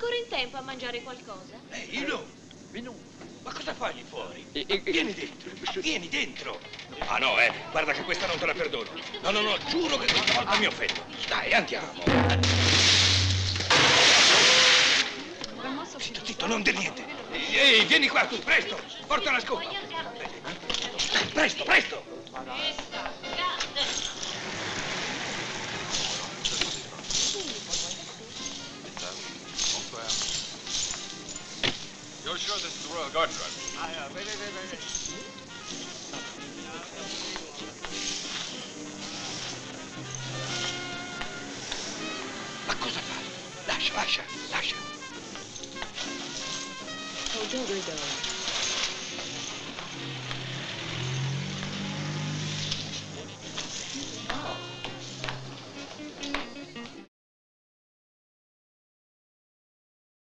ancora in tempo a mangiare qualcosa? Ehi, no. Ma cosa fai lì fuori? Vieni dentro, vieni dentro. Ah no, eh, guarda che questa non te la perdono. No, no, no, giuro che questa volta mi offendo. Dai, andiamo. Zitto, zitto, non dir niente. Ehi, vieni qua tu, presto. Porta la scopa. Presto, presto. You're sure this is the Royal Garden Drive? Ma cosa fai? Lascia, lascia, lascia. Oh, don't worry, darling.